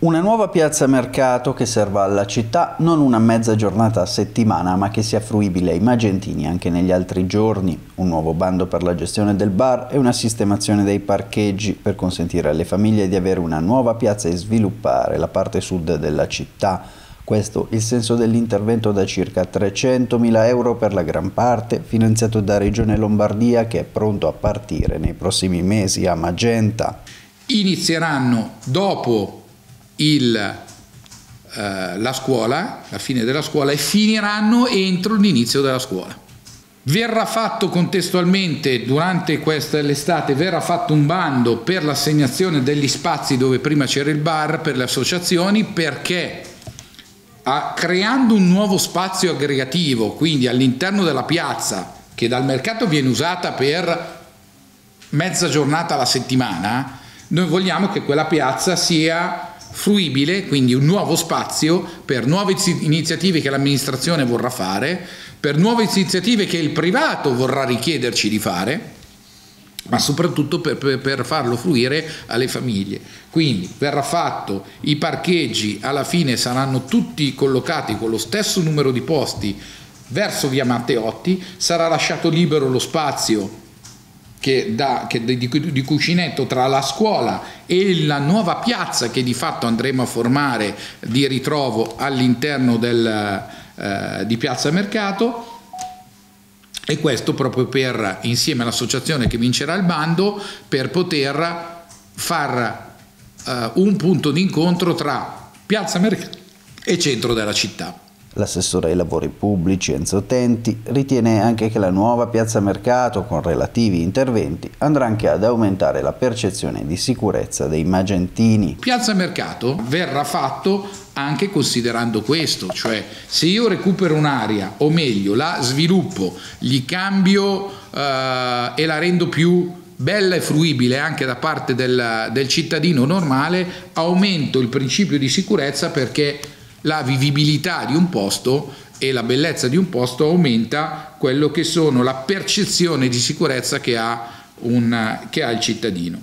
Una nuova piazza mercato che serva alla città non una mezza giornata a settimana, ma che sia fruibile ai magentini anche negli altri giorni. Un nuovo bando per la gestione del bar e una sistemazione dei parcheggi per consentire alle famiglie di avere una nuova piazza e sviluppare la parte sud della città. Questo il senso dell'intervento da circa 300.000 euro per la gran parte, finanziato da Regione Lombardia che è pronto a partire nei prossimi mesi a Magenta. Inizieranno dopo il, eh, la scuola, la fine della scuola, e finiranno entro l'inizio della scuola. Verrà fatto contestualmente durante questa l'estate verrà fatto un bando per l'assegnazione degli spazi dove prima c'era il bar per le associazioni perché a, creando un nuovo spazio aggregativo, quindi all'interno della piazza che dal mercato viene usata per mezza giornata alla settimana, noi vogliamo che quella piazza sia fruibile, quindi un nuovo spazio per nuove iniziative che l'amministrazione vorrà fare, per nuove iniziative che il privato vorrà richiederci di fare, ma soprattutto per, per, per, farlo fruire alle famiglie. Quindi verrà fatto, i parcheggi alla fine saranno tutti collocati con lo stesso numero di posti verso via Matteotti, sarà lasciato libero lo spazio che da, che di, di, cuscinetto tra la scuola e la nuova piazza che di fatto andremo a formare di ritrovo all'interno del, eh, di Piazza Mercato e questo proprio per, insieme all'associazione che vincerà il bando, per poter far eh, un punto d'incontro tra Piazza Mercato e centro della città. L'assessore ai lavori pubblici Enzo Tenti ritiene anche che la nuova piazza mercato con relativi interventi andrà anche ad aumentare la percezione di sicurezza dei magentini. Piazza mercato verrà fatto anche considerando questo, cioè se io recupero un'area o meglio la sviluppo, gli cambio eh, e la rendo più bella e fruibile anche da parte del, del cittadino normale, aumento il principio di sicurezza perché la vivibilità di un posto e la bellezza di un posto aumenta quello che sono la percezione di sicurezza che ha, un, che ha il cittadino.